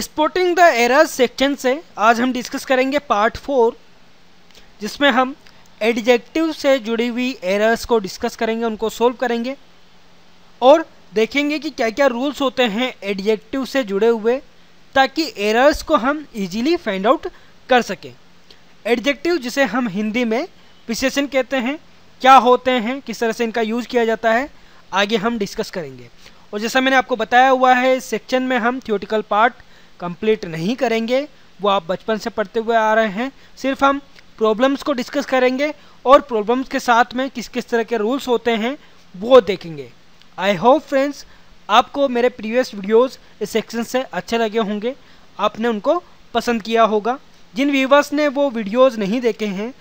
Sporting the errors section से आज हम डिस्कस करेंगे पार्ट फोर जिसमें हम एडजेक्टिव से जुड़ी हुई एरर्स को डिस्कस करेंगे, उनको सोल्व करेंगे और देखेंगे कि क्या क्या रूल्स होते हैं एडजेक्टिव से जुड़े हुए, ताकि एरर्स को हम इजीली फाइंड आउट कर सकें। एडजेक्टिव जिसे हम हिंदी में विशेषण कहते हैं, क्या होते हैं, किस तरह से इनका यूज़ किया जाता है, आगे हम डिस्कस करेंगे। और जैसा मैंने आपको बताया हुआ है इस सेक्शन में हम थियोटिकल पार्ट कंप्लीट नहीं करेंगे, वो आप बचपन से पढ़ते हुए आ रहे हैं। सिर्फ़ हम प्रॉब्लम्स को डिस्कस करेंगे और प्रॉब्लम्स के साथ में किस किस तरह के रूल्स होते हैं, वो देखेंगे। आई होप फ्रेंड्स आपको मेरे प्रीवियस वीडियोस इस सेक्शन से अच्छे लगे होंगे। आपने उनको पसंद किया होगा। जिन व्यूवर्स ने वो वीडियोस नहीं देखे हैं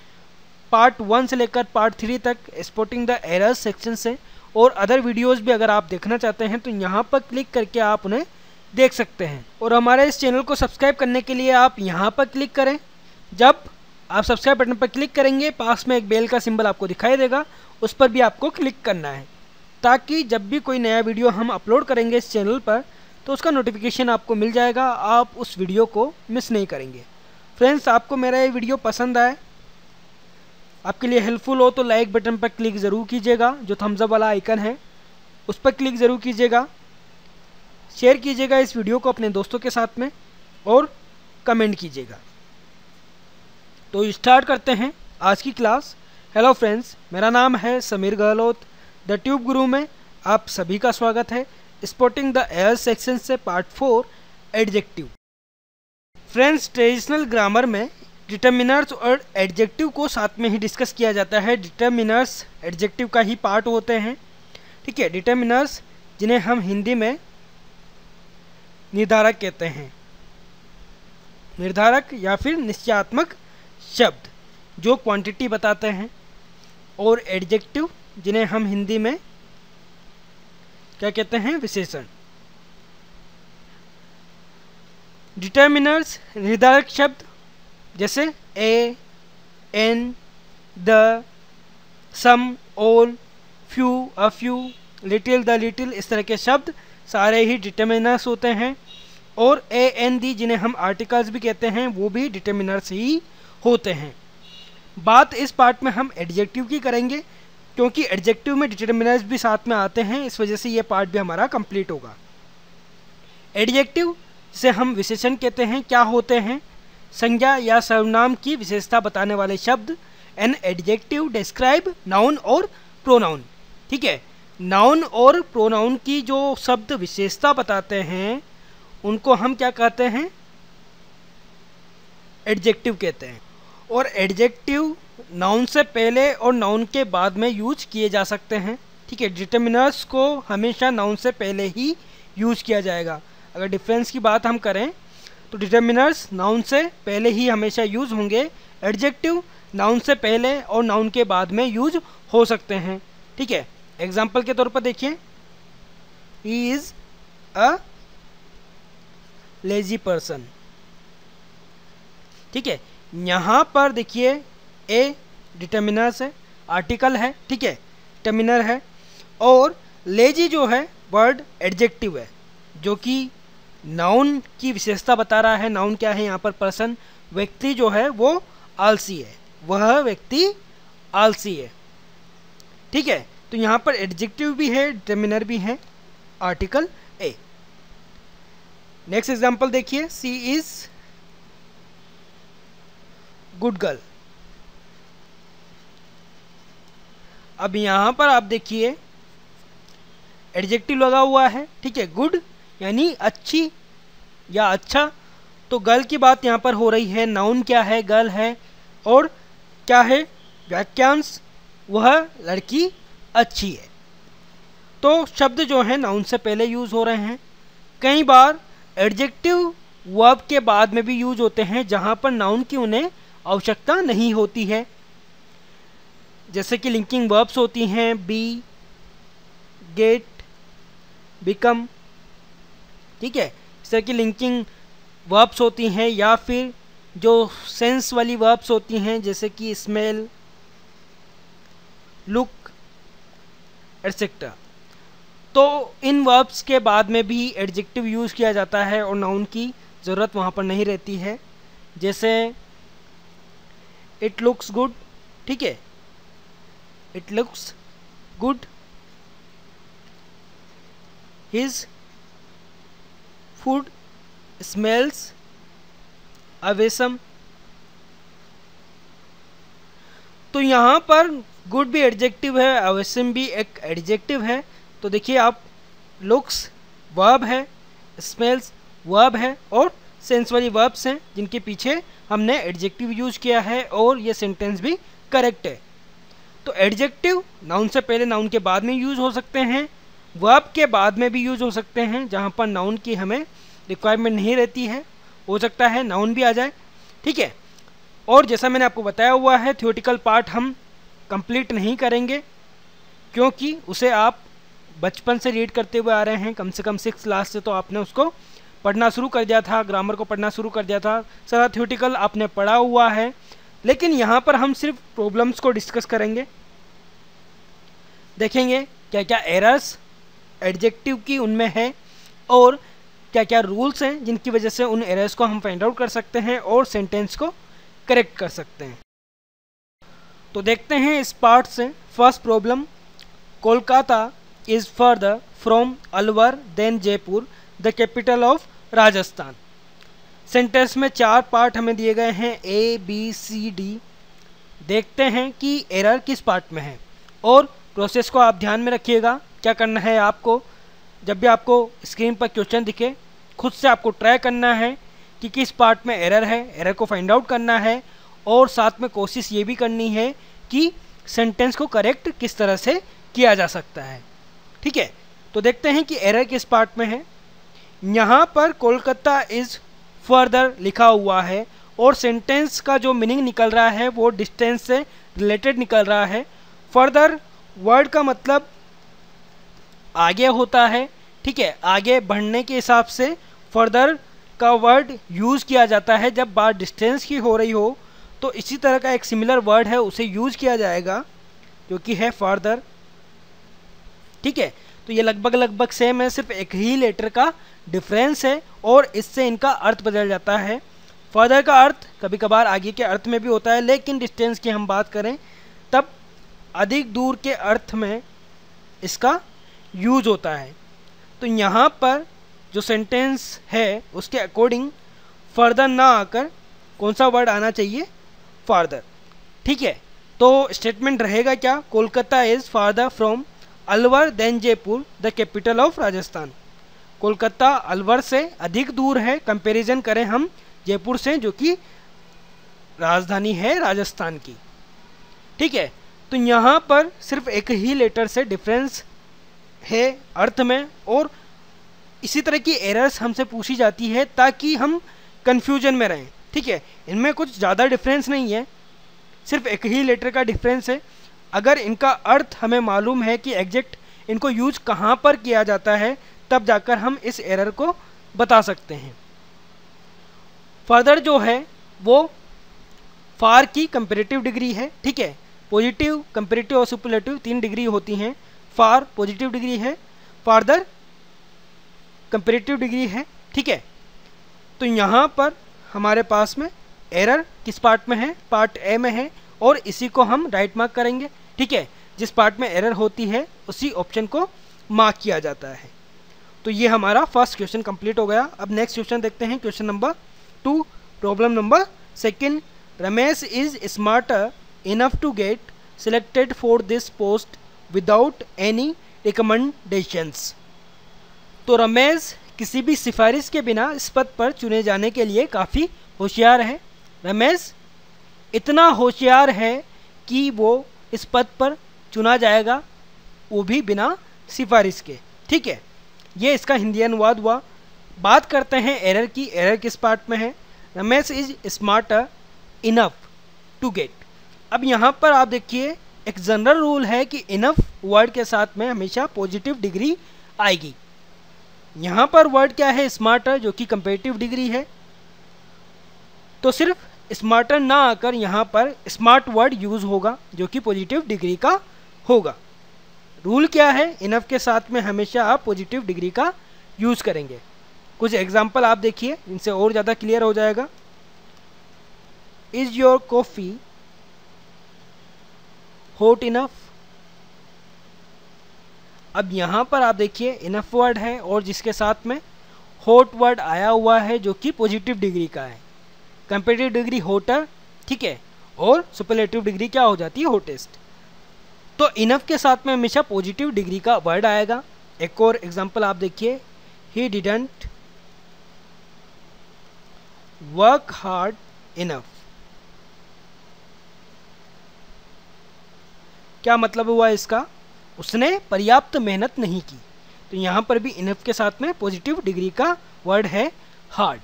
पार्ट वन से लेकर पार्ट थ्री तक स्पोर्टिंग द एरर्स सेक्शन से, और अदर वीडियोस भी अगर आप देखना चाहते हैं तो यहाँ पर क्लिक करके आप उन्हें देख सकते हैं। और हमारे इस चैनल को सब्सक्राइब करने के लिए आप यहाँ पर क्लिक करें। जब आप सब्सक्राइब बटन पर क्लिक करेंगे, पास में एक बेल का सिंबल आपको दिखाई देगा। उस पर भी आपको क्लिक करना है। ताकि जब भी कोई नया वीडियो हम अपलोड करेंगे इस चैनल पर तो उसका नोटिफिकेशन आपको मिल जाएगा। आप उस वीडियो को मिस नहीं करेंगे। फ्रेंड्स आपको मेरा ये वीडियो पसंद आए, आपके लिए हेल्पफुल हो तो लाइक बटन पर क्लिक ज़रूर कीजिएगा। जो थम्सअप वाला आइकन है, उस पर क्लिक ज़रूर कीजिएगा। शेयर कीजिएगा इस वीडियो को अपने दोस्तों के साथ में और कमेंट कीजिएगा। तो स्टार्ट करते हैं आज की क्लास। हेलो फ्रेंड्स मेरा नाम है समीर गहलोत। द ट्यूब गुरु में आप सभी का स्वागत है स्पोर्टिंग द एयर सेक्शन से part four adjective friends traditional grammar में डिटर्मिनर्स और एडजेक्टिव को साथ में ही डिस्कस किया जाता है। डिटर्मिनर्स एडजेक्टिव का ही पार्ट होते हैं। ठीक है डिटर्मिनर्स जिन्हें हम हिंदी में निर्धारक कहते हैं। निर्धारक या फिर निश्चयात्मक शब्द जो क्वांटिटी बताते हैं और एडजेक्टिव जिन्हें हम हिंदी में क्या कहते हैं? विशेषण। डिटर्मिनर्स निर्धारक शब्द जैसे a an the some all few a few little the little इस तरह के शब्द सारे ही डिटर्मिनर्स होते हैं और ए एन डी जिन्हें हम आर्टिकल्स भी कहते हैं, वो भी डिटर्मिनर्स ही होते हैं। बात इस पार्ट में हम एडजेक्टिव की करेंगे, क्योंकि एडजेक्टिव में डिटर्मिनर्स भी साथ में आते हैं, इस वजह से ये पार्ट भी हमारा कंप्लीट होगा। एडजेक्टिव से हम विशेषण कहते हैं, क्या होते हैं? संज्ञा या सर्वनाम की विशेषता बताने वाले शब्द एन एडजेक्टिव डिस्क्राइब नाउन और प्रोनाउन ठीक है? नाउन और प्रोनाउन की जो शब्द विशेषता बताते हैं, उनको हम क्या कहते हैं? एडजेक्टिव कहते हैं। और एडजेक्टिव नाउन से पहले और नाउन के बाद में यूज़ किए जा सकते हैं। ठीक है डिटर्मिनर्स को हमेशा नाउन से पहले ही यूज़ किया जाएगा। अगर डिफरेंस की बात हम करें तो डिटर्मिनर्स नाउन से पहले ही हमेशा यूज़ होंगे। एडजेक्टिव नाउन से पहले और नाउन के बाद में यूज़ हो सकते हैं। ठीक है एग्ज़ाम्पल के तौर पर देखिए। He is a lazy person ठीक है? यहाँ पर देखिए ए डिटर्मिनर्स है आर्टिकल है, ठीक है? टर्मिनर है। और लेजी जो है वर्ड एडजेक्टिव है, जो कि नाउन की विशेषता बता रहा है। नाउन क्या है? यहाँ पर पर्सन व्यक्ति जो है, वो आलसी है। वह व्यक्ति आलसी है। ठीक है? तो यहाँ पर एडजेक्टिव भी है डिटर्मिनर भी है आर्टिकल ए नेक्स्ट एग्जांपल देखिए सी इज़ गुड गर्ल अब यहाँ पर आप देखिए एडजेक्टिव लगा हुआ है, ठीक है गुड यानी अच्छी या अच्छा तो गर्ल की बात यहाँ पर हो रही है नाउन क्या है गर्ल है, और क्या है वाक्यांश वह लड़की अच्छी है। तो शब्द जो है नाउन से पहले यूज़ हो रहे हैं। कई बार एडजेक्टिव वर्ब के बाद में भी यूज़ होते हैं, जहाँ पर नाउन की उन्हें आवश्यकता नहीं होती है। जैसे कि लिंकिंग वर्ब्स होती हैं बी गेट बिकम ठीक है? इस तरह की लिंकिंग वर्ब्स होती हैं, या फिर जो सेंस वाली वर्ब्स होती हैं, जैसे कि स्मेल लुक एटसेट्रा तो इन वर्ब्स के बाद में भी एडजेक्टिव यूज़ किया जाता है और नाउन की ज़रूरत वहाँ पर नहीं रहती है। जैसे इट लुक्स गुड ठीक है? It looks good his food smells awesome तो यहाँ पर गुड भी एडजेक्टिव है अवेसम भी एक एडजेक्टिव है। तो देखिए आप लुक्स वर्ब है स्मेल्स वर्ब है और सेंस वाली वर्ब्स हैं, जिनके पीछे हमने एडजेक्टिव यूज़ किया है और ये सेंटेंस भी करेक्ट है। तो एडजेक्टिव नाउन से पहले नाउन के बाद में यूज़ हो सकते हैं वर्ब के बाद में भी यूज़ हो सकते हैं, जहाँ पर नाउन की हमें रिक्वायरमेंट नहीं रहती है। हो सकता है नाउन भी आ जाए, ठीक है? और जैसा मैंने आपको बताया हुआ है थियोटिकल पार्ट हम कंप्लीट नहीं करेंगे, क्योंकि उसे आप बचपन से रीड करते हुए आ रहे हैं। कम से कम सिक्स क्लास से तो आपने उसको पढ़ना शुरू कर दिया था ग्रामर को पढ़ना शुरू कर दिया था सारा थियोटिकल आपने पढ़ा हुआ है। लेकिन यहाँ पर हम सिर्फ़ प्रॉब्लम्स को डिस्कस करेंगे। देखेंगे क्या क्या एरर्स एडजेक्टिव की उनमें है और क्या क्या रूल्स हैं जिनकी वजह से उन एरर्स को हम फाइंड आउट कर सकते हैं और सेंटेंस को करेक्ट कर सकते हैं। तो देखते हैं इस पार्ट से। First problem Kolkata is further from Alwar than Jaipur the capital of Rajasthan. Sentence में चार पार्ट हमें दिए गए हैं ए बी सी डी देखते हैं कि एरर किस पार्ट में है। और प्रोसेस को आप ध्यान में रखिएगा। क्या करना है आपको? जब भी आपको स्क्रीन पर क्वेश्चन दिखे, खुद से आपको ट्राई करना है कि किस पार्ट में एरर है। एरर को फाइंड आउट करना है। और साथ में कोशिश ये भी करनी है कि सेंटेंस को करेक्ट किस तरह से किया जा सकता है। ठीक है? तो देखते हैं कि एरर किस पार्ट में है। यहाँ पर कोलकाता इज़ फर्दर लिखा हुआ है और सेंटेंस का जो मीनिंग निकल रहा है वो डिस्टेंस से रिलेटेड निकल रहा है। फर्दर वर्ड का मतलब आगे होता है। ठीक है? आगे बढ़ने के हिसाब से फर्दर का वर्ड यूज़ किया जाता है जब बात डिस्टेंस की हो रही हो। तो इसी तरह का एक सिमिलर वर्ड है, उसे यूज़ किया जाएगा, जो कि है फर्दर ठीक है? तो ये लगभग लगभग सेम है, सिर्फ़ एक ही लेटर का डिफरेंस है, और इससे इनका अर्थ बदल जाता है। फर्दर का अर्थ कभी कभार आगे के अर्थ में भी होता है, लेकिन डिस्टेंस की हम बात करें, तब अधिक दूर के अर्थ में इसका यूज़ होता है। तो यहाँ पर जो सेंटेंस है, उसके अकॉर्डिंग फर्दर ना आकर कौन सा वर्ड आना चाहिए? फार्दर ठीक है? तो स्टेटमेंट रहेगा क्या? Kolkata is farther from Alwar than Jaipur the capital of Rajasthan. Kolkata Alwar से अधिक दूर है। कंपैरिजन करें हम जयपुर से, जो कि राजधानी है राजस्थान की। ठीक है? तो यहाँ पर सिर्फ़ एक ही लेटर से डिफरेंस है अर्थ में, और इसी तरह की एरर्स हमसे पूछी जाती है ताकि हम कन्फ्यूज़न में रहें। ठीक है, इनमें कुछ ज़्यादा डिफरेंस नहीं है, सिर्फ़ एक ही लेटर का डिफरेंस है। अगर इनका अर्थ हमें मालूम है कि एग्जैक्ट इनको यूज़ कहाँ पर किया जाता है, तब जाकर हम इस एरर को बता सकते हैं। फर्दर जो है, वो फार की कंपेरेटिव डिग्री है, ठीक है। पॉजिटिव कंपेरेटिव और सुपरलेटिव तीन डिग्री होती हैं। फार पॉजिटिव डिग्री है फार्दर कंपेरेटिव डिग्री है, ठीक है। तो यहाँ पर हमारे पास में एरर किस पार्ट में है? पार्ट ए में है और इसी को हम राइट मार्क करेंगे, ठीक है? जिस पार्ट में एरर होती है, उसी ऑप्शन को मार्क किया जाता है। तो ये हमारा फ़र्स्ट क्वेश्चन कंप्लीट हो गया। अब नेक्स्ट क्वेश्चन देखते हैं। Question number two problem number second Ramesh is smarter enough to get selected for this post without any recommendations तो रमेश किसी भी सिफारिश के बिना इस पद पर चुने जाने के लिए काफ़ी होशियार है। रमेश, इतना होशियार है कि वो इस पद पर चुना जाएगा, वो भी बिना सिफारिश के। ठीक है, ये इसका हिंदी अनुवाद हुआ। बात करते हैं एरर की। एरर किस पार्ट में है? Ramesh is smart enough to get. अब यहाँ पर आप देखिए, एक जनरल रूल है कि इनफ वर्ड के साथ में हमेशा पॉजिटिव डिग्री आएगी। यहाँ पर वर्ड क्या है? स्मार्टर जो कि कंपेटिव डिग्री है। तो सिर्फ़ स्मार्टर ना आकर यहाँ पर स्मार्ट वर्ड यूज़ होगा, जो कि पॉजिटिव डिग्री का होगा। रूल क्या है? इनफ के साथ में हमेशा आप पॉजिटिव डिग्री का यूज़ करेंगे। कुछ एग्ज़ाम्पल आप देखिए, इनसे और ज़्यादा क्लियर हो जाएगा। Is your coffee hot enough अब यहाँ पर आप देखिए इनफ वर्ड है और जिसके साथ में हॉट वर्ड आया हुआ है जो कि पॉजिटिव डिग्री का है। कंपेटिव डिग्री होटर ठीक है? और सुपरलेटिव डिग्री क्या हो जाती है? होटेस्ट तो इनफ के साथ में हमेशा पॉजिटिव डिग्री का वर्ड आएगा। एक और एग्ज़ाम्पल आप देखिए he didn't work hard enough क्या मतलब हुआ इसका? उसने पर्याप्त मेहनत नहीं की। तो यहाँ पर भी इनफ के साथ में पॉजिटिव डिग्री का वर्ड है हार्ड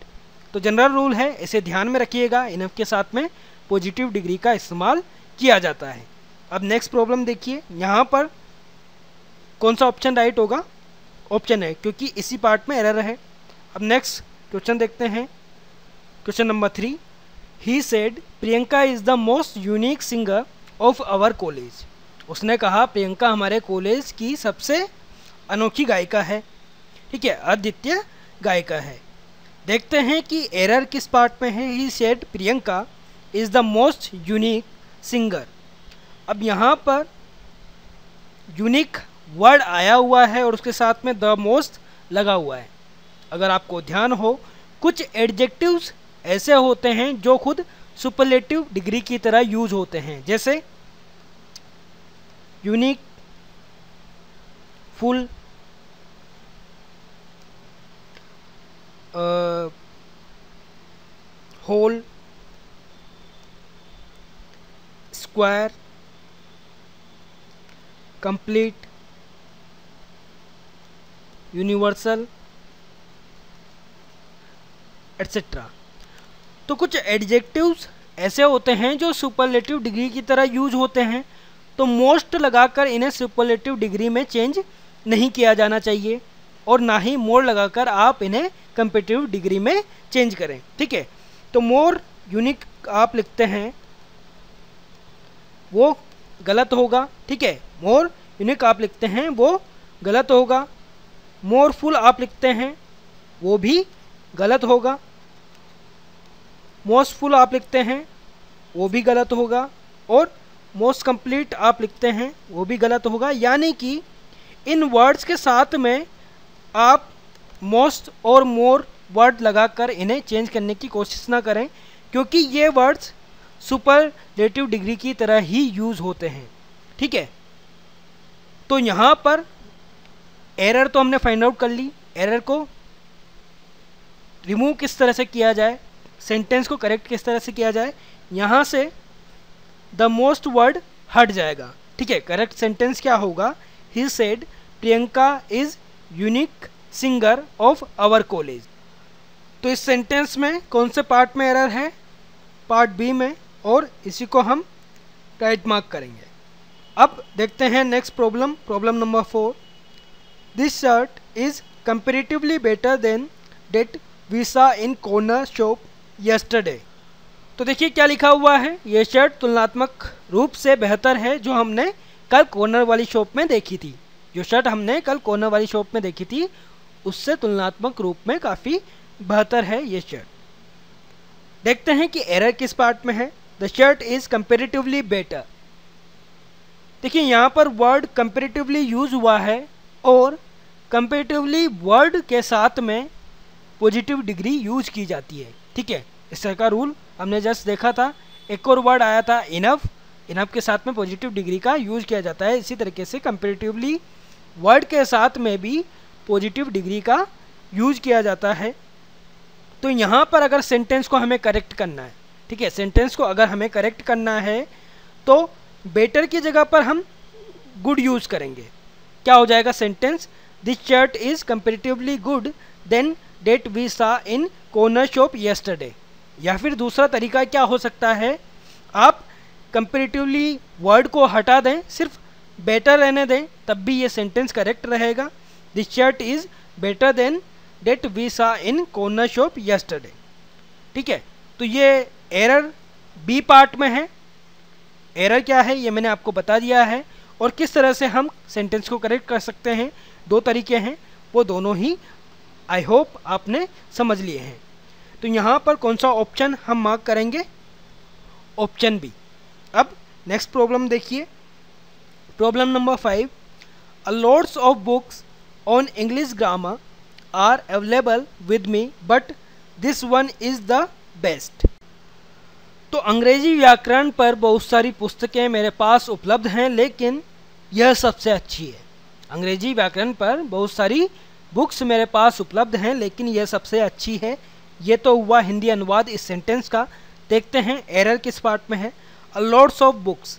तो जनरल रूल है, इसे ध्यान में रखिएगा, इनफ के साथ में पॉजिटिव डिग्री का इस्तेमाल किया जाता है। अब नेक्स्ट प्रॉब्लम देखिए, यहाँ पर कौन सा ऑप्शन राइट होगा? ऑप्शन है, क्योंकि इसी पार्ट में एरर है। अब नेक्स्ट क्वेश्चन देखते हैं। Question number three he said Priyanka is the most unique singer of our college उसने कहा, प्रियंका हमारे कॉलेज की सबसे अनोखी गायिका है। ठीक है अद्वितीय गायिका है। देखते हैं कि एरर किस पार्ट में है। He said Priyanka is the most unique singer अब यहाँ पर यूनिक वर्ड आया हुआ है और उसके साथ में द मोस्ट लगा हुआ है। अगर आपको ध्यान हो, कुछ एडजेक्टिव्स ऐसे होते हैं जो खुद सुपरलेटिव डिग्री की तरह यूज़ होते हैं। जैसे unique full whole square complete universal etcetera तो कुछ एडजेक्टिव्स ऐसे होते हैं जो सुपरलेटिव डिग्री की तरह यूज़ होते हैं तो मोस्ट लगाकर इन्हें सुपरलेटिव डिग्री में चेंज नहीं किया जाना चाहिए और ना ही मोर लगाकर आप इन्हें कंपेटिव डिग्री में चेंज करें। ठीक है? तो मोर यूनिक आप लिखते हैं। वो गलत होगा। ठीक है? मोर यूनिक आप लिखते हैं, वो गलत होगा। मोर फुल आप लिखते हैं, वो भी गलत होगा। मोस्ट फुल आप लिखते हैं, वो भी गलत होगा। और मोस्ट कंप्लीट आप लिखते हैं, वो भी गलत होगा। यानी कि इन वर्ड्स के साथ में आप मोस्ट और मोर वर्ड लगाकर इन्हें चेंज करने की कोशिश ना करें, क्योंकि ये वर्ड्स सुपरलेटिव डिग्री की तरह ही यूज़ होते हैं। ठीक है? तो यहाँ पर एरर तो हमने फाइंड आउट कर ली। एरर को रिमूव किस तरह से किया जाए? सेंटेंस को करेक्ट किस तरह से किया जाए? यहाँ से द मोस्ट वर्ड हट जाएगा। ठीक है करेक्ट सेंटेंस क्या होगा? He said Priyanka is unique singer of our college तो इस सेंटेंस में कौन से पार्ट में एरर है? पार्ट बी में, और इसी को हम राइट मार्क करेंगे। अब देखते हैं next problem problem number four this shirt is comparatively better than that we saw in corner shop yesterday तो देखिए क्या लिखा हुआ है? ये शर्ट तुलनात्मक रूप से बेहतर है जो हमने कल कॉर्नर वाली शॉप में देखी थी। जो शर्ट हमने कल कॉर्नर वाली शॉप में देखी थी, उससे तुलनात्मक रूप में काफ़ी बेहतर है ये शर्ट देखते हैं कि एरर किस पार्ट में है। The shirt is comparatively better देखिए, यहाँ पर वर्ड कंपेरेटिवली यूज़ हुआ है और कंपेरेटिवली वर्ड के साथ में पॉजिटिव डिग्री यूज़ की जाती है। ठीक है? इस तरह का रूल हमने जस्ट देखा था। एक और वर्ड आया था इनफ इनफ के साथ में पॉजिटिव डिग्री का यूज़ किया जाता है। इसी तरीके से कंपेरेटिवली वर्ड के साथ में भी पॉजिटिव डिग्री का यूज़ किया जाता है। तो यहाँ पर अगर सेंटेंस को हमें करेक्ट करना है, ठीक है? सेंटेंस को अगर हमें करेक्ट करना है तो बेटर की जगह पर हम गुड यूज़ करेंगे। क्या हो जाएगा sentence this shirt is comparatively good than that we saw in corner shop yesterday या फिर दूसरा तरीका क्या हो सकता है? आप कंपेरेटिवली वर्ड को हटा दें, सिर्फ़ बेटर रहने दें, तब भी ये सेंटेंस करेक्ट रहेगा। This shirt is better than that we saw in corner shop yesterday ठीक है? तो ये एरर बी पार्ट में है। एरर क्या है? ये मैंने आपको बता दिया है। और किस तरह से हम सेंटेंस को करेक्ट कर सकते हैं? दो तरीके हैं। वो दोनों ही आई होप आपने समझ लिए हैं। तो यहाँ पर कौन सा ऑप्शन हम मार्क करेंगे? ऑप्शन बी अब नेक्स्ट प्रॉब्लम देखिए। Problem number five a lords of books on English grammar are available with me but this one is the best तो अंग्रेज़ी व्याकरण पर बहुत सारी पुस्तकें मेरे पास उपलब्ध हैं, लेकिन यह सबसे अच्छी है। अंग्रेज़ी व्याकरण पर बहुत सारी बुक्स मेरे पास उपलब्ध हैं, लेकिन यह सबसे अच्छी है। ये तो हुआ हिंदी अनुवाद इस सेंटेंस का। देखते हैं एरर किस पार्ट में है? लॉर्ड्स ऑफ़ बुक्स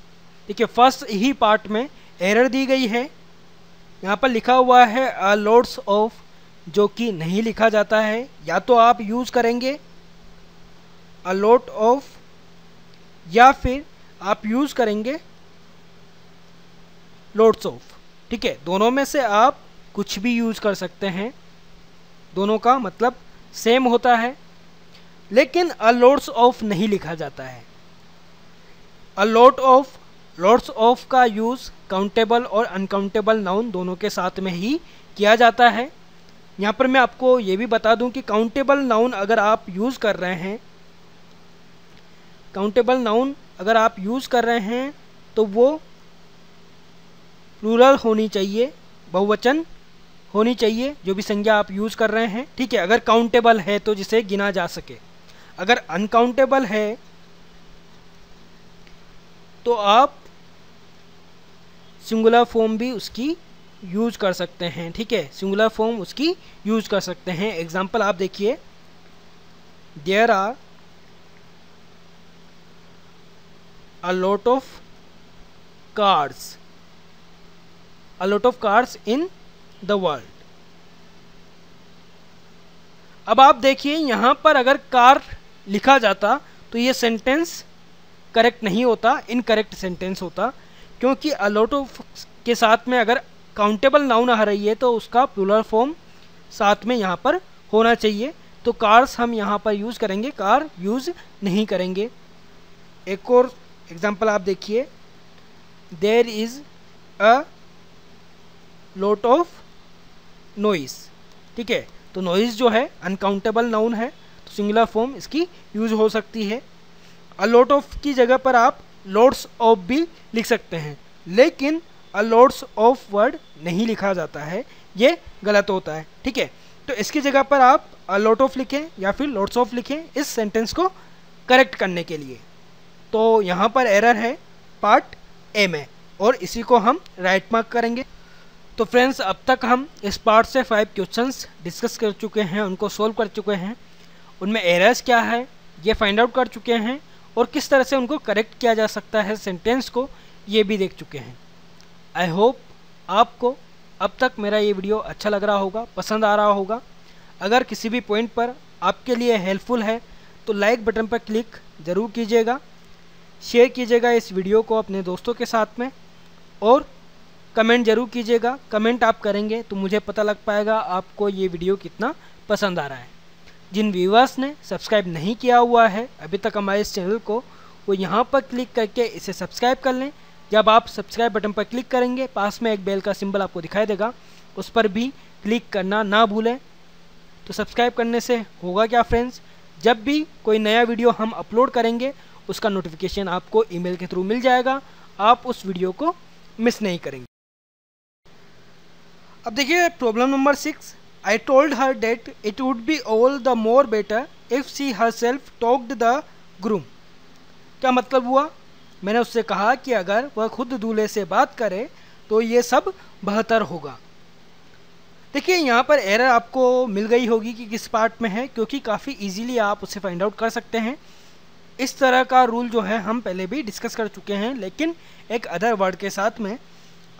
देखिए फ़र्स्ट ही पार्ट में एरर दी गई है। यहाँ पर लिखा हुआ है अ लॉर्ड्स ऑफ़ जो कि नहीं लिखा जाता है। या तो आप यूज़ करेंगे अ लॉट ऑफ़ या फिर आप यूज़ करेंगे लोड्स ऑफ़ ठीक है, दोनों में से आप कुछ भी यूज़ कर सकते हैं। दोनों का मतलब सेम होता है, लेकिन अ लोड्स ऑफ़ नहीं लिखा जाता है। A lot of lots of का यूज़ काउंटेबल और अनकाउंटेबल नाउन दोनों के साथ में ही किया जाता है। यहाँ पर मैं आपको ये भी बता दूँ कि काउंटेबल नाउन अगर आप यूज़ कर रहे हैं काउंटेबल नाउन अगर आप यूज़ कर रहे हैं तो वो प्लूरल होनी चाहिए, बहुवचन होनी चाहिए, जो भी संज्ञा आप यूज़ कर रहे हैं। ठीक है, अगर काउंटेबल है तो जिसे गिना जा सके। अगर अनकाउंटेबल है तो आप सिंगुलर फॉर्म भी उसकी यूज़ कर सकते हैं। ठीक है सिंगुलर फॉर्म उसकी यूज़ कर सकते हैं। एग्ज़ाम्पल आप देखिए। There are a lot of cars a lot of cars in the world अब आप देखिए, यहाँ पर अगर कार लिखा जाता तो ये सेंटेंस करेक्ट नहीं होता इनकरेक्ट सेंटेंस होता, क्योंकि अ लॉट ऑफ़ के साथ में अगर काउंटेबल नाउन आ रही है तो उसका प्लूरल फॉर्म साथ में यहाँ पर होना चाहिए। तो कार्स हम यहाँ पर यूज़ करेंगे कार यूज़ नहीं करेंगे। एक और एग्जांपल आप देखिए। There is a lot of noise ठीक है? तो नोइस जो है अनकाउंटेबल नाउन है तो सिंगुलर फॉर्म इसकी यूज़ हो सकती है। अ लोट ऑफ़ की जगह पर आप लोड्स ऑफ़ भी लिख सकते हैं, लेकिन अ लॉर्ड्स ऑफ़ वर्ड नहीं लिखा जाता है, ये गलत होता है। ठीक है? तो इसकी जगह पर आप अ लॉट ऑफ़ लिखें या फिर लॉर्ड्स ऑफ़ लिखें इस सेंटेंस को करेक्ट करने के लिए। तो यहाँ पर एरर है पार्ट ए में, और इसी को हम राइट मार्क करेंगे। तो फ्रेंड्स अब तक हम इस पार्ट से फाइव क्वेश्चंस डिस्कस कर चुके हैं, उनको सोल्व कर चुके हैं। उनमें एरर्स क्या है, ये फाइंड आउट कर चुके हैं और किस तरह से उनको करेक्ट किया जा सकता है सेंटेंस को, ये भी देख चुके हैं। आई होप आपको अब तक मेरा ये वीडियो अच्छा लग रहा होगा, पसंद आ रहा होगा। अगर किसी भी पॉइंट पर आपके लिए हेल्पफुल है तो लाइक बटन पर क्लिक ज़रूर कीजिएगा। शेयर कीजिएगा इस वीडियो को अपने दोस्तों के साथ में और कमेंट ज़रूर कीजिएगा। कमेंट आप करेंगे तो मुझे पता लग पाएगा आपको ये वीडियो कितना पसंद आ रहा है। जिन व्यूवर्स ने सब्सक्राइब नहीं किया हुआ है, अभी तक हमारे इस चैनल को, वो यहाँ पर क्लिक करके इसे सब्सक्राइब कर लें। जब आप सब्सक्राइब बटन पर क्लिक करेंगे, पास में एक बेल का सिंबल आपको दिखाई देगा। उस पर भी क्लिक करना ना भूलें। तो सब्सक्राइब करने से होगा क्या फ्रेंड्स जब भी कोई नया वीडियो हम अपलोड करेंगे, उसका नोटिफिकेशन आपको ईमेल के थ्रू मिल जाएगा। आप उस वीडियो को मिस नहीं करेंगे। अब देखिए problem number six I told her that it would be all the more better if she herself talked the groom क्या मतलब हुआ? मैंने उससे कहा कि अगर वह खुद दूल्हे से बात करे तो ये सब बेहतर होगा। देखिए, यहाँ पर एरर आपको मिल गई होगी कि किस पार्ट में है, क्योंकि काफ़ी इजीली आप उसे फाइंड आउट कर सकते हैं। इस तरह का रूल जो है, हम पहले भी डिस्कस कर चुके हैं, लेकिन एक अदर वर्ड के साथ में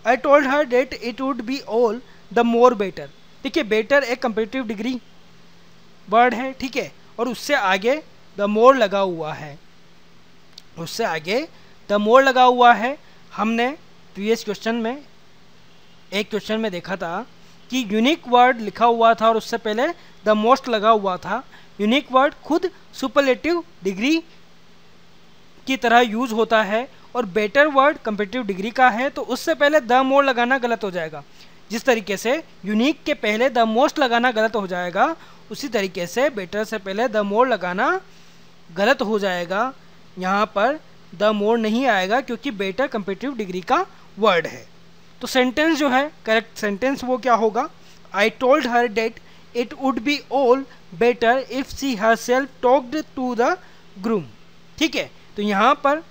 I told her that it would be all the more better. देखिए, बेटर एक कंपेटिव डिग्री वर्ड है, ठीक है? और उससे आगे द मोर लगा हुआ है। उससे आगे द मोर लगा हुआ है। हमने प्रीवियस क्वेश्चन में, एक क्वेश्चन में देखा था कि यूनिक वर्ड लिखा हुआ था और उससे पहले द मोस्ट लगा हुआ था। यूनिक वर्ड खुद सुपरलेटिव डिग्री की तरह यूज़ होता है और बेटर वर्ड कंपेटिव डिग्री का है तो उससे पहले द मोर लगाना गलत हो जाएगा। जिस तरीके से यूनिक के पहले द मोस्ट लगाना गलत हो जाएगा, उसी तरीके से बेटर से पहले द मोर लगाना गलत हो जाएगा। यहाँ पर द मोर नहीं आएगा क्योंकि बेटर कंपेटिव डिग्री का वर्ड है। तो सेंटेंस जो है करेक्ट सेंटेंस वो क्या होगा? I told her that it would be all better if she herself talked to the groom ठीक है? तो यहाँ पर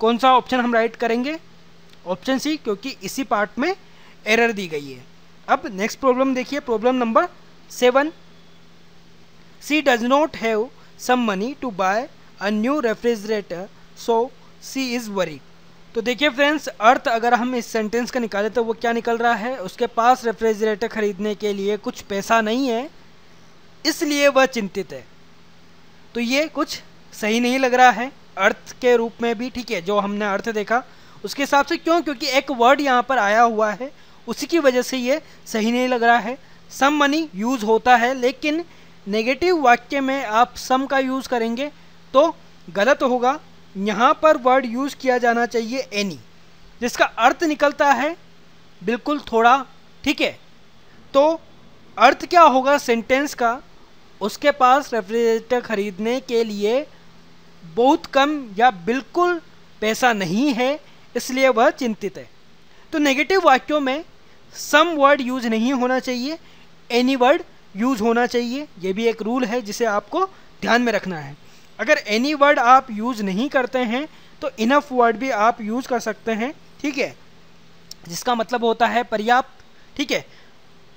कौन सा ऑप्शन हम राइट करेंगे? ऑप्शन सी क्योंकि इसी पार्ट में एरर दी गई है। अब नेक्स्ट प्रॉब्लम देखिए problem number seven she does not have some money to buy a new refrigerator so she is worry तो देखिए फ्रेंड्स अर्थ अगर हम इस सेंटेंस का निकालें तो वो क्या निकल रहा है? उसके पास रेफ्रिजरेटर खरीदने के लिए कुछ पैसा नहीं है, इसलिए वह चिंतित है। तो ये कुछ सही नहीं लग रहा है, अर्थ के रूप में भी, ठीक है, जो हमने अर्थ देखा, उसके हिसाब से क्यों? क्योंकि एक वर्ड यहाँ पर आया हुआ है उसी की वजह से ये सही नहीं लग रहा है। सम मनी यूज़ होता है, लेकिन नेगेटिव वाक्य में आप सम का यूज़ करेंगे तो गलत होगा। यहाँ पर वर्ड यूज़ किया जाना चाहिए एनी जिसका अर्थ निकलता है बिल्कुल थोड़ा, ठीक है? तो अर्थ क्या होगा सेंटेंस का? उसके पास रेफ्रिजरेटर खरीदने के लिए बहुत कम या बिल्कुल पैसा नहीं है, इसलिए वह चिंतित है। तो नेगेटिव वाक्यों में सम वर्ड यूज़ नहीं होना चाहिए एनी वर्ड यूज़ होना चाहिए, ये भी एक रूल है जिसे आपको ध्यान में रखना है। अगर एनी वर्ड आप यूज़ नहीं करते हैं तो इनफ वर्ड भी आप यूज़ कर सकते हैं, ठीक है? जिसका मतलब होता है पर्याप्त, ठीक है?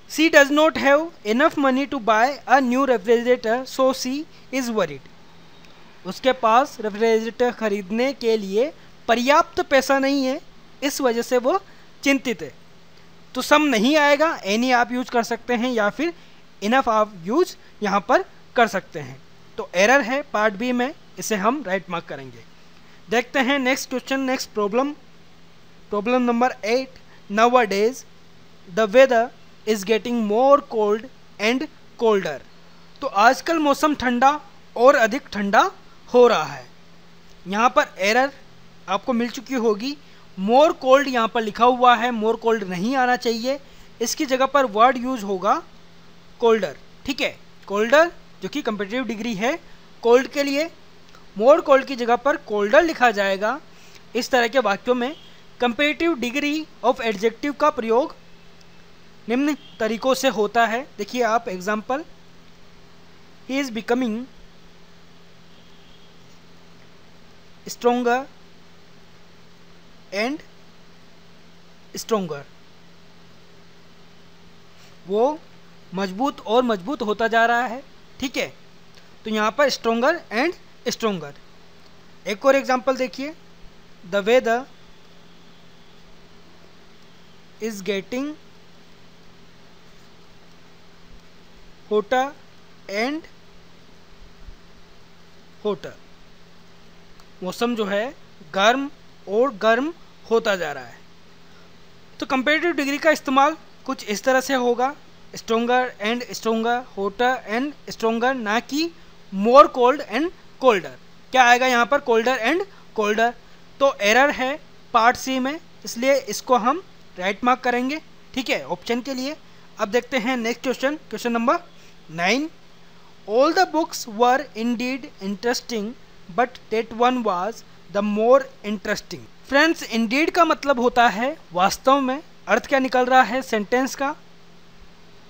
She does not have enough money to buy a new refrigerator so she is worried उसके पास रेफ्रिजरेटर खरीदने के लिए पर्याप्त पैसा नहीं है, इस वजह से वो चिंतित है। तो सम नहीं आएगा एनी आप यूज़ कर सकते हैं या फिर इनफ आप यूज़ यहाँ पर कर सकते हैं। तो एरर है पार्ट बी में, इसे हम राइट मार्क करेंगे। देखते हैं next question next problem problem number eight nowadays the weather is getting more cold and colder तो आजकल मौसम ठंडा और अधिक ठंडा हो रहा है। यहाँ पर एरर आपको मिल चुकी होगी। मोर कोल्ड यहाँ पर लिखा हुआ है, मोर कोल्ड नहीं आना चाहिए। इसकी जगह पर वर्ड यूज़ होगा कोल्डर, ठीक है? कोल्डर, जो कि कंपेटिटिव डिग्री है, कोल्ड के लिए। मोर कोल्ड की जगह पर कोल्डर लिखा जाएगा। इस तरह के वाक्यों में कंपेटिव डिग्री ऑफ़ एडजेक्टिव का प्रयोग निम्न तरीकों से होता है। देखिए आप example he is becoming stronger and stronger. वो मज़बूत और मज़बूत होता जा रहा है, ठीक है? तो यहाँ पर स्ट्रोंगर एंड स्ट्रोंगर। एक और एग्जांपल देखिए। The weather is getting hotter and hotter मौसम जो है गर्म और गर्म होता जा रहा है। तो कंपेरेटिव डिग्री का इस्तेमाल कुछ इस तरह से होगा। Stronger and stronger hotter and stronger ना कि मोर कोल्ड एंड कोल्डर क्या आएगा यहाँ पर कोल्डर एंड कोल्डर तो एरर है पार्ट सी में, इसलिए इसको हम राइट मार्क करेंगे। ठीक है ऑप्शन के लिए। अब देखते हैं next question question number nine all the books were indeed interesting but that one was the more interesting. Friends indeed का मतलब होता है, वास्तव में अर्थ क्या निकल रहा है सेंटेंस का?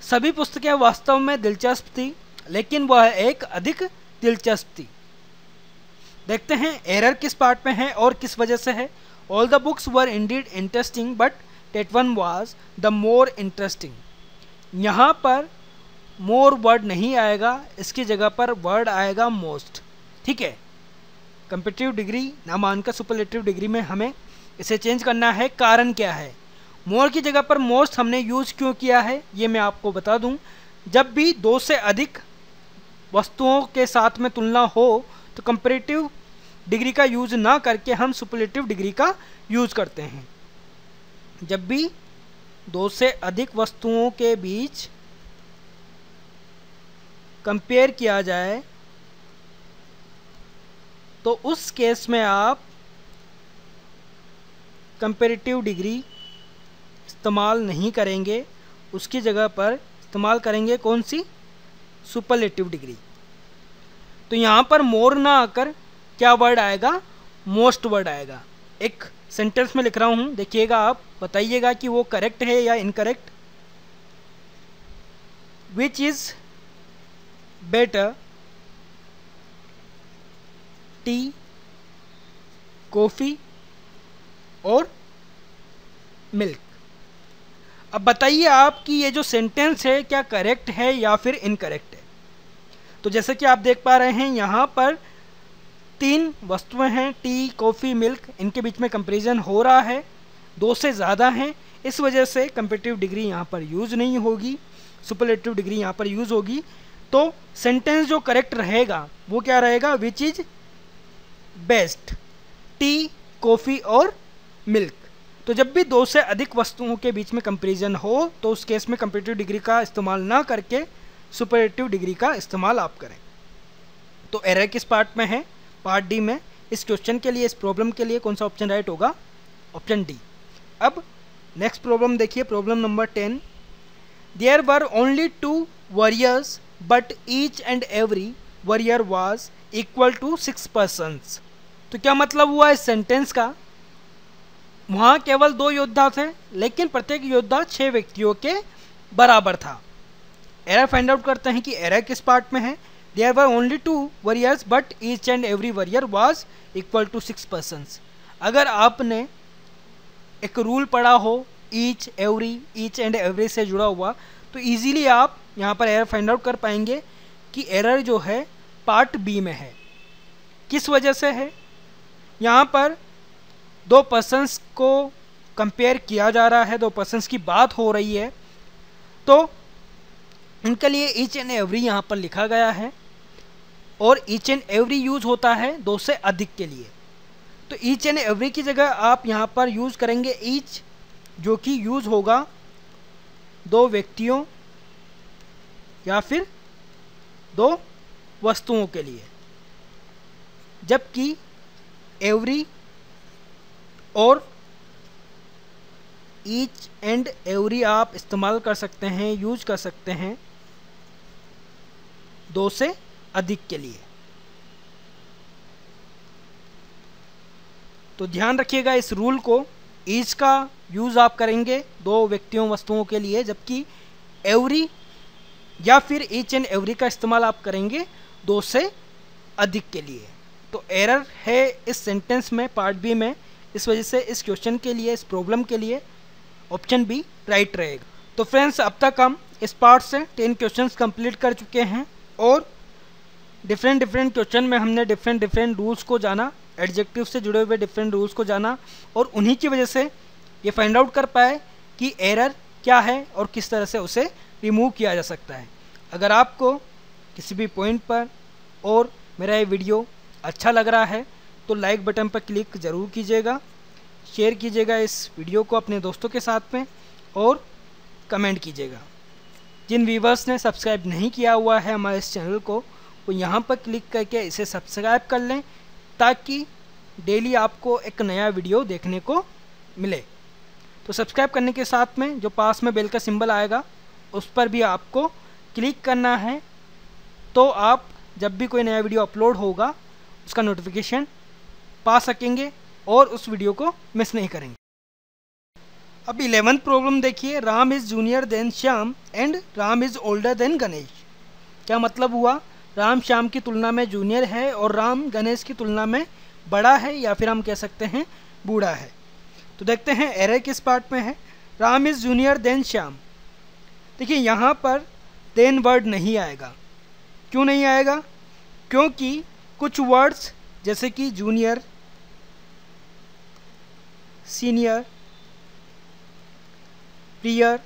सभी पुस्तकें वास्तव में दिलचस्प थी, लेकिन वह एक अधिक दिलचस्प थी। देखते हैं एरर किस पार्ट में है और किस वजह से है। All the books were indeed interesting but that one was the more interesting यहाँ पर मोर वर्ड नहीं आएगा, इसकी जगह पर वर्ड आएगा मोस्ट ठीक है? कंपिटिव डिग्री ना मानकर सुपरलेटिव डिग्री में हमें इसे चेंज करना है, कारण क्या है? मोर की जगह पर मोस्ट हमने यूज़ क्यों किया है, ये मैं आपको बता दूँ। जब भी दो से अधिक वस्तुओं के साथ में तुलना हो तो कंपेरेटिव डिग्री का यूज़ ना करके हम सुपरलेटिव डिग्री का यूज़ करते हैं। जब भी दो से अधिक वस्तुओं के बीच कंपेयर किया जाए तो उस केस में आप कंपेरेटिव डिग्री इस्तेमाल नहीं करेंगे, उसकी जगह पर इस्तेमाल करेंगे कौन सी? सुपरलेटिव डिग्री तो यहाँ पर मोर ना आकर क्या वर्ड आएगा? मोस्ट वर्ड आएगा. एक सेंटेंस में लिख रहा हूँ, देखिएगा आप, बताइएगा कि वो करेक्ट है या incorrect which is better tea, coffee और मिल्क। अब बताइए आप कि ये जो सेंटेंस है, क्या करेक्ट है या फिर इनकरेक्ट है? तो जैसे कि आप देख पा रहे हैं, यहाँ पर तीन वस्तुएँ हैं, टी, कॉफ़ी, मिल्क। इनके बीच में कंपेरिजन हो रहा है, दो से ज़्यादा हैं। इस वजह से कंपेटिव डिग्री यहाँ पर यूज़ नहीं होगी, सुपरलेटिव डिग्री यहाँ पर यूज़ होगी। तो सेंटेंस जो करेक्ट रहेगा, वो क्या रहेगा? Which is best, tea, coffee और मिल्क। तो जब भी दो से अधिक वस्तुओं के बीच में कंपेरिजन हो तो उस केस में कंपेटिव डिग्री का इस्तेमाल ना करके सुपरेटिव डिग्री का इस्तेमाल आप करें। तो एरर किस पार्ट में है? पार्ट डी में। इस क्वेश्चन के लिए, इस प्रॉब्लम के लिए कौन सा ऑप्शन राइट होगा? ऑप्शन डी अब नेक्स्ट प्रॉब्लम देखिए problem number ten there were only two warriors but each and every warrior was equal to six persons तो क्या मतलब हुआ इस सेंटेंस का? वहाँ केवल दो योद्धा थे, लेकिन प्रत्येक योद्धा छः व्यक्तियों के बराबर था। एरर फाइंड आउट करते हैं कि एरर किस पार्ट में है? There were only two warriors but each and every warrior was equal to six persons अगर आपने एक रूल पढ़ा हो each every each and every से जुड़ा हुआ तो इजीली आप यहाँ पर एरर फाइंड आउट कर पाएँगे कि एरर जो है पार्ट बी में है। किस वजह से है? यहाँ पर दो पर्सनस को कंपेयर किया जा रहा है, दो पर्सनस की बात हो रही है। तो इनके लिए ईच एंड एवरी यहाँ पर लिखा गया है और ईच एंड एवरी यूज़ होता है दो से अधिक के लिए। तो ईच एंड एवरी की जगह आप यहाँ पर यूज़ करेंगे ईच जो कि यूज़ होगा दो व्यक्तियों या फिर दो वस्तुओं के लिए। जबकि एवरी और ईच एंड एवरी आप इस्तेमाल कर सकते हैं यूज़ कर सकते हैं दो से अधिक के लिए। तो ध्यान रखिएगा इस रूल को ईच का यूज़ आप करेंगे दो व्यक्तियों, वस्तुओं के लिए, जबकि एवरी या फिर ईच एंड एवरी का इस्तेमाल आप करेंगे दो से अधिक के लिए। तो एरर है इस सेंटेंस में पार्ट बी में। इस वजह से इस क्वेश्चन के लिए, इस प्रॉब्लम के लिए ऑप्शन बी राइट रहेगा। तो फ्रेंड्स अब तक हम इस पार्ट से टेन क्वेश्चंस कंप्लीट कर चुके हैं और डिफरेंट डिफरेंट क्वेश्चन में हमने डिफरेंट डिफरेंट रूल्स को जाना एडजेक्टिव से जुड़े हुए डिफरेंट रूल्स को जाना और उन्हीं की वजह से ये फाइंड आउट कर पाए कि एरर क्या है और किस तरह से उसे रिमूव किया जा सकता है। अगर आपको किसी भी पॉइंट पर और मेरा ये वीडियो अच्छा लग रहा है तो लाइक बटन पर क्लिक ज़रूर कीजिएगा। शेयर कीजिएगा इस वीडियो को अपने दोस्तों के साथ में और कमेंट कीजिएगा। जिन व्यूवर्स ने सब्सक्राइब नहीं किया हुआ है हमारे इस चैनल को, वो यहाँ पर क्लिक करके इसे सब्सक्राइब कर लें, ताकि डेली आपको एक नया वीडियो देखने को मिले। तो सब्सक्राइब करने के साथ में जो पास में बेल का सिंबल आएगा, उस पर भी आपको क्लिक करना है। तो आप जब भी कोई नया वीडियो अपलोड होगा उसका नोटिफिकेशन पा सकेंगे और उस वीडियो को मिस नहीं करेंगे। अब इलेवेंथ प्रॉब्लम देखिए Ram is junior than Shyam and Ram is older than Ganesh क्या मतलब हुआ? राम श्याम की तुलना में जूनियर है और राम गणेश की तुलना में बड़ा है या फिर हम कह सकते हैं बूढ़ा है। तो देखते हैं एरे किस पार्ट में है? Ram is junior than Shyam देखिए, यहाँ पर देन वर्ड नहीं आएगा। क्यों नहीं आएगा? क्योंकि कुछ वर्ड्स जैसे कि जूनियर सीनियर प्रियर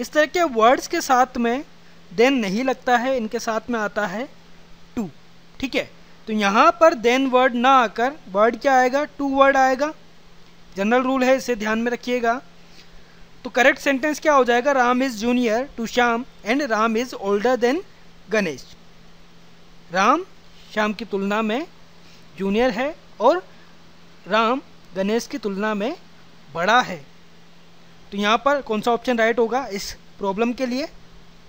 इस तरह के वर्ड्स के साथ में देन नहीं लगता है, इनके साथ में आता है टू ठीक है? तो यहाँ पर देन वर्ड ना आकर वर्ड क्या आएगा? टू वर्ड आएगा। जनरल रूल है, इसे ध्यान में रखिएगा। तो करेक्ट सेंटेंस क्या हो जाएगा? Ram is junior to Shyam and Ram is older than Ganesh Ram Shyam की तुलना में जूनियर है और राम गणेश की तुलना में बड़ा है। तो यहाँ पर कौन सा ऑप्शन राइट होगा? इस प्रॉब्लम के लिए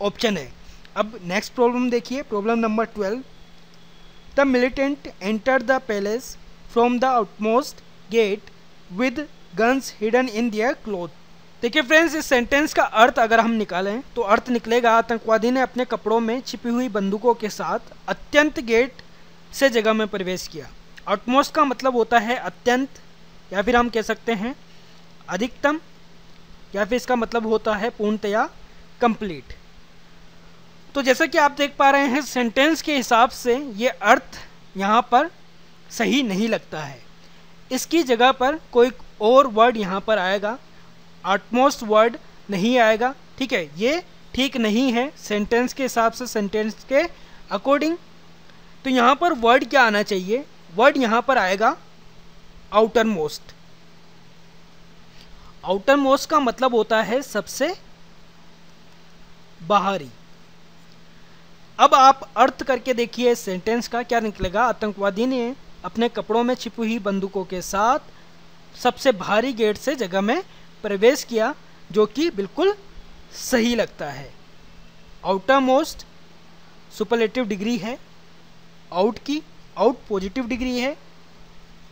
ऑप्शन है। अब नेक्स्ट प्रॉब्लम देखिए। Problem number twelve the militant enter the palace from the outmost gate with guns hidden in their cloth देखिए फ्रेंड्स इस सेंटेंस का अर्थ अगर हम निकालें तो अर्थ निकलेगा। आतंकवादी ने अपने कपड़ों में छिपी हुई बंदूकों के साथ अत्यंत गेट से जगह में प्रवेश किया। आउटमोस्ट का मतलब होता है अत्यंत, या फिर हम कह सकते हैं अधिकतम, या फिर इसका मतलब होता है पूर्णतया कंप्लीट तो जैसा कि आप देख पा रहे हैं सेंटेंस के हिसाब से ये अर्थ यहाँ पर सही नहीं लगता है। इसकी जगह पर कोई और वर्ड यहाँ पर आएगा। आटमोस्ट वर्ड नहीं आएगा। ठीक है, ये ठीक नहीं है। सेंटेंस के हिसाब से सेंटेंस के अकॉर्डिंग तो यहाँ पर वर्ड क्या आना चाहिए? वर्ड यहाँ पर आएगा आउटर मोस्ट आउटर मोस्ट का मतलब होता है सबसे बाहरी। अब आप अर्थ करके देखिए सेंटेंस का, क्या निकलेगा? आतंकवादी ने अपने कपड़ों में छिपी हुई बंदूकों के साथ सबसे भारी गेट से जगह में प्रवेश किया, जो कि बिल्कुल सही लगता है। आउटर मोस्ट सुपरलेटिव डिग्री है। आउट की, आउट पॉजिटिव डिग्री है,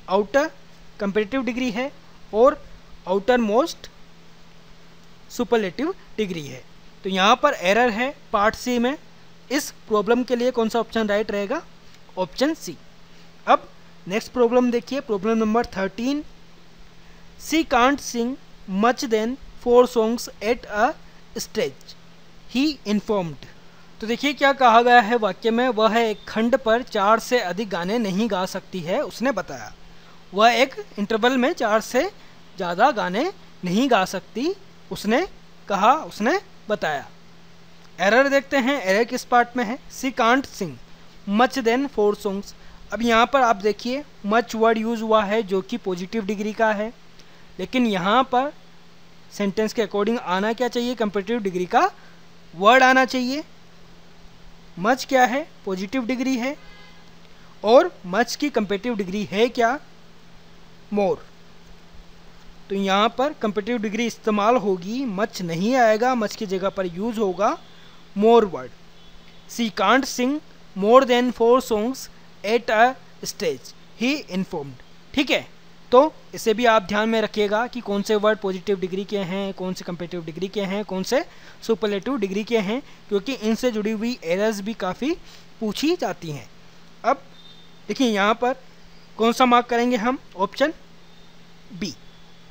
आउटर कंपेरेटिव डिग्री है और आउटर मोस्ट सुपरलेटिव डिग्री है। तो यहाँ पर एरर है पार्ट सी में। इस प्रॉब्लम के लिए कौन सा ऑप्शन राइट रहेगा? Option C. अब नेक्स्ट प्रॉब्लम देखिए, problem number thirteen. She can't sing much than four songs at a stage he informed. तो देखिए क्या कहा गया है वाक्य में, वह एक खंड पर चार से अधिक गाने नहीं गा सकती है, उसने बताया। वह एक इंटरवल में चार से ज़्यादा गाने नहीं गा सकती, उसने कहा, उसने बताया। एरर देखते हैं एरर किस पार्ट में है? She can't sing much than four songs अब यहाँ पर आप देखिए मच वर्ड यूज़ हुआ है, जो कि पॉजिटिव डिग्री का है। लेकिन यहाँ पर सेंटेंस के अकॉर्डिंग आना क्या चाहिए? कंपेटिव डिग्री का वर्ड आना चाहिए। मच क्या है? पॉजिटिव डिग्री है। और मच की कंपेटिव डिग्री है क्या? मोर तो यहाँ पर कंपेटिव डिग्री इस्तेमाल होगी, मच नहीं आएगा, मच की जगह पर यूज़ होगा more word she can't sing more than four songs at a stage he informed ठीक है? तो इसे भी आप ध्यान में रखिएगा कि कौन से वर्ड पॉजिटिव डिग्री के हैं, कौन से कंपेटिव डिग्री के हैं, कौन से सुपरलेटिव डिग्री के हैं, क्योंकि इनसे जुड़ी हुई एरर्स भी काफ़ी पूछी जाती हैं। अब देखिए यहाँ पर कौन सा मार्क करेंगे हम? ऑप्शन बी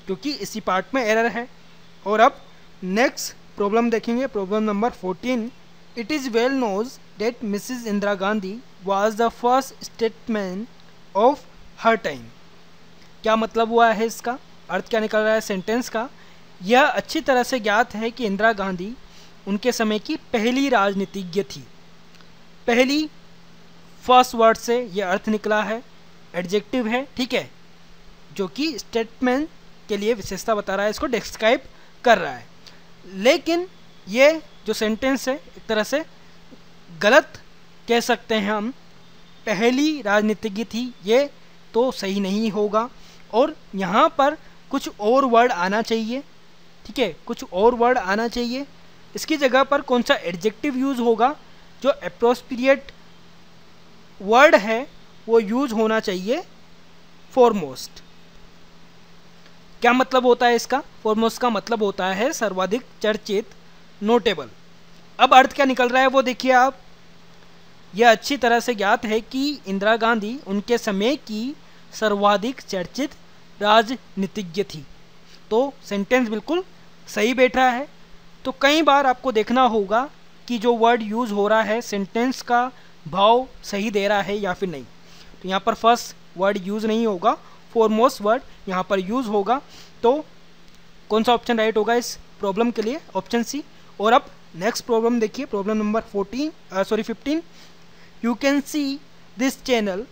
क्योंकि इसी पार्ट में एरर है। और अब नेक्स्ट प्रॉब्लम देखेंगे problem number fourteen it is well knows that Mrs Indira Gandhi was the first statement of her time क्या मतलब हुआ है इसका? अर्थ क्या निकल रहा है सेंटेंस का? यह अच्छी तरह से ज्ञात है कि इंदिरा गांधी उनके समय की पहली राजनीतिज्ञ थी। पहली फ़र्स्ट वर्ड से यह अर्थ निकला है। एडजेक्टिव है, ठीक है? जो कि स्टेटमेंट के लिए विशेषता बता रहा है, इसको डिस्क्राइब कर रहा है। लेकिन ये जो सेंटेंस है, एक तरह से गलत कह सकते हैं हम। पहली राजनीतिज्ञ थी, ये तो सही नहीं होगा। और यहाँ पर कुछ और वर्ड आना चाहिए। ठीक है? कुछ और वर्ड आना चाहिए। इसकी जगह पर कौन सा एडजेक्टिव यूज़ होगा? जो अप्रोस्पीरियट वर्ड है, वो यूज़ होना चाहिए फॉरमोस्ट क्या मतलब होता है इसका? फॉरमोस्ट का मतलब होता है सर्वाधिक चर्चित नोटेबल अब अर्थ क्या निकल रहा है वो देखिए आप। यह अच्छी तरह से ज्ञात है कि इंदिरा गांधी उनके समय की सर्वाधिक चर्चित राजनीतिज्ञ थी। तो सेंटेंस बिल्कुल सही बैठा है। तो कई बार आपको देखना होगा कि जो वर्ड यूज़ हो रहा है सेंटेंस का भाव सही दे रहा है या फिर नहीं। तो यहाँ पर फ़र्स्ट वर्ड यूज़ नहीं होगा फॉरमोस्ट वर्ड यहाँ पर यूज़ होगा। तो कौन सा ऑप्शन राइट होगा इस प्रॉब्लम के लिए? ऑप्शन सी और अब नेक्स्ट प्रॉब्लम देखिए problem number fourteen sorry fifteen you can see this channel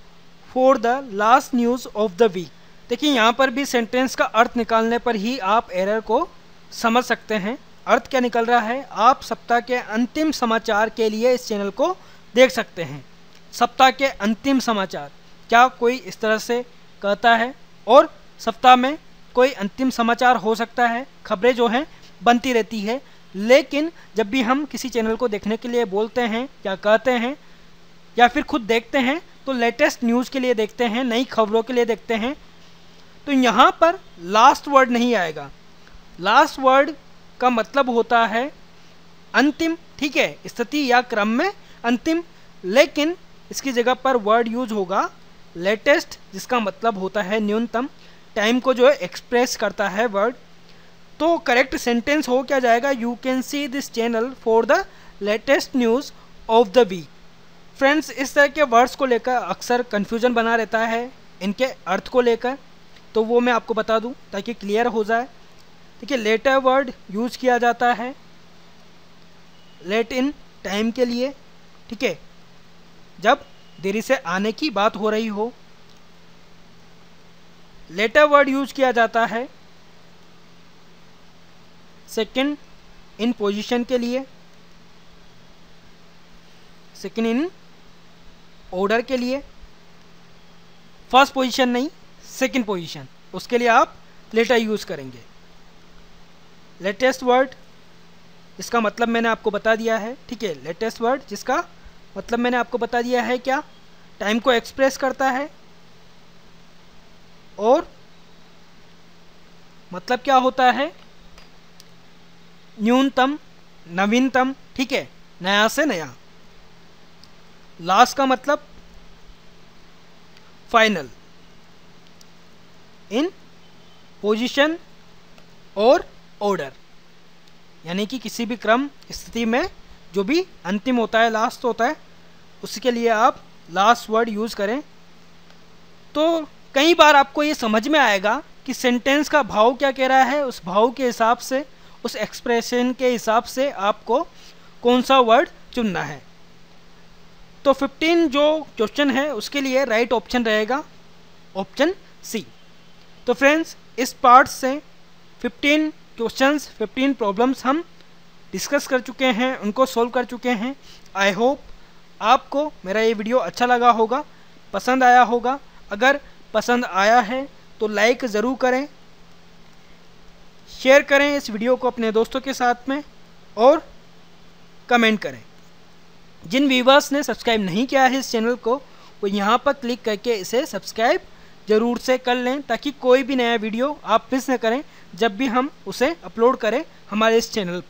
for the last news of the week देखिए, यहाँ पर भी सेंटेंस का अर्थ निकालने पर ही आप एरर को समझ सकते हैं। अर्थ क्या निकल रहा है? आप सप्ताह के अंतिम समाचार के लिए इस चैनल को देख सकते हैं। सप्ताह के अंतिम समाचार। क्या कोई इस तरह से कहता है? और सप्ताह में कोई अंतिम समाचार हो सकता है? खबरें जो हैं, बनती रहती है। लेकिन जब भी हम किसी चैनल को देखने के लिए बोलते हैं, या कहते हैं, या फिर खुद देखते हैं तो लेटेस्ट न्यूज़ के लिए देखते हैं, नई खबरों के लिए देखते हैं। तो यहाँ पर लास्ट वर्ड नहीं आएगा। लास्ट वर्ड का मतलब होता है अंतिम, ठीक है, स्थिति या क्रम में अंतिम, लेकिन इसकी जगह पर वर्ड यूज़ होगा। लेटेस्ट जिसका मतलब होता है न्यूनतम टाइम को जो है एक्सप्रेस करता है वर्ड तो करेक्ट सेंटेंस हो क्या जाएगा? You can see this channel for the latest news of the week friends इस तरह के वर्ड्स को लेकर अक्सर कन्फ्यूज़न बना रहता है, इनके अर्थ को लेकर। तो वो मैं आपको बता दूँ, ताकि क्लियर हो जाए। देखिए लेटर वर्ड यूज़ किया जाता है। लेट इन टाइम के लिए, ठीक है? जब देरी से आने की बात हो रही हो लेटर वर्ड यूज़ किया जाता है। सेकंड इन पोजीशन के लिए। सेकंड इन ऑर्डर के लिए। फ़र्स्ट पोजीशन नहीं सेकंड पोजीशन उसके लिए आप लेटर यूज़ करेंगे। लेटेस्ट वर्ड इसका मतलब मैंने आपको बता दिया है, ठीक है? लेटेस्ट वर्ड जिसका मतलब मैंने आपको बता दिया है क्या? टाइम को एक्सप्रेस करता है। और मतलब क्या होता है? न्यूनतम, नवीनतम, ठीक है? नया से नया। लास्ट का मतलब फाइनल। इन पोजीशन और ऑर्डर। यानी कि किसी भी क्रम स्थिति में जो भी अंतिम होता है, लास्ट होता है, उसके लिए आप लास्ट वर्ड यूज़ करें। तो कई बार आपको ये समझ में आएगा कि सेंटेंस का भाव क्या कह रहा है। उस भाव के हिसाब से, उस एक्सप्रेशन के हिसाब से आपको कौन सा वर्ड चुनना है। तो 15 जो क्वेश्चन है, उसके लिए राइट ऑप्शन रहेगा ऑप्शन सी तो फ्रेंड्स इस पार्ट से 15 क्वेश्चंस 15 प्रॉब्लम्स हम डिस्कस कर चुके हैं, उनको सॉल्व कर चुके हैं. आई होप आपको मेरा ये वीडियो अच्छा लगा होगा, पसंद आया होगा. अगर पसंद आया है तो लाइक ज़रूर करें शेयर करें इस वीडियो को अपने दोस्तों के साथ में और कमेंट करें. जिन व्यूवर्स ने सब्सक्राइब नहीं किया है इस चैनल को, वो यहाँ पर क्लिक करके इसे सब्सक्राइब ज़रूर से कर लें, ताकि कोई भी नया वीडियो आप मिस न करें, जब भी हम उसे अपलोड करें हमारे इस चैनल पर।